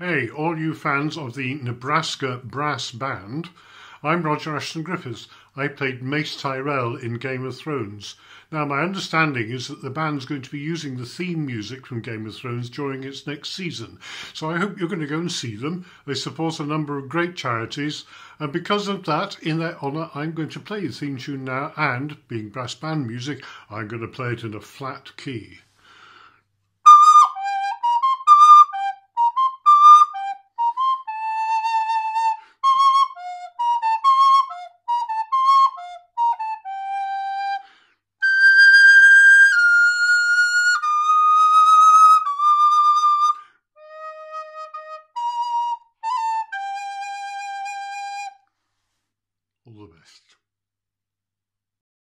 Hey, all you fans of the Nebraska Brass Band, I'm Roger Ashton Griffiths. I played Mace Tyrell in Game of Thrones. Now, my understanding is that the band's going to be using the theme music from Game of Thrones during its next season. So I hope you're going to go and see them. They support a number of great charities. And because of that, in their honour, I'm going to play the theme tune now. And being brass band music, I'm going to play it in a flat key. All the best.